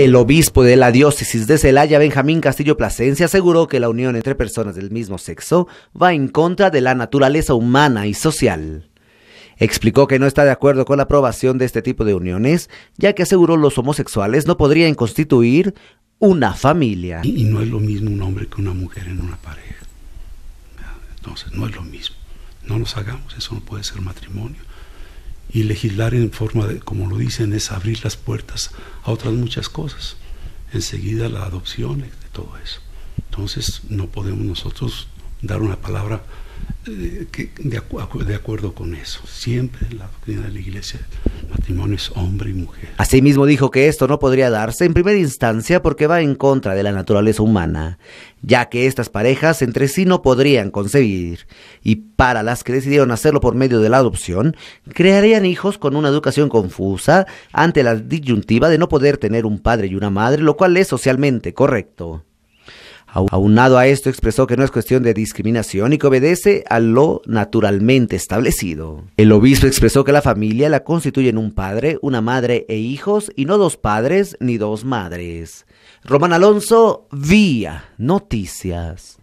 El obispo de la diócesis de Celaya, Benjamín Castillo Plasencia, aseguró que la unión entre personas del mismo sexo va en contra de la naturaleza humana y social. Explicó que no está de acuerdo con la aprobación de este tipo de uniones, ya que aseguró los homosexuales no podrían constituir una familia. Y, no es lo mismo un hombre que una mujer en una pareja. Entonces, no es lo mismo. No nos hagamos, eso no puede ser matrimonio. Y legislar en forma de, como lo dicen, es abrir las puertas a otras muchas cosas. Enseguida la adopción, de todo eso. Entonces, no podemos nosotros dar una palabra eh, de, de, acuerdo con eso. Siempre la doctrina de la iglesia, matrimonio es hombre y mujer. Asimismo dijo que esto no podría darse en primera instancia porque va en contra de la naturaleza humana, ya que estas parejas entre sí no podrían concebir, y para las que decidieron hacerlo por medio de la adopción, crearían hijos con una educación confusa ante la disyuntiva de no poder tener un padre y una madre, lo cual es socialmente correcto. Aunado a esto, expresó que no es cuestión de discriminación y que obedece a lo naturalmente establecido. El obispo expresó que la familia la constituyen un padre, una madre e hijos y no dos padres ni dos madres. Román Alonso, Vía Noticias.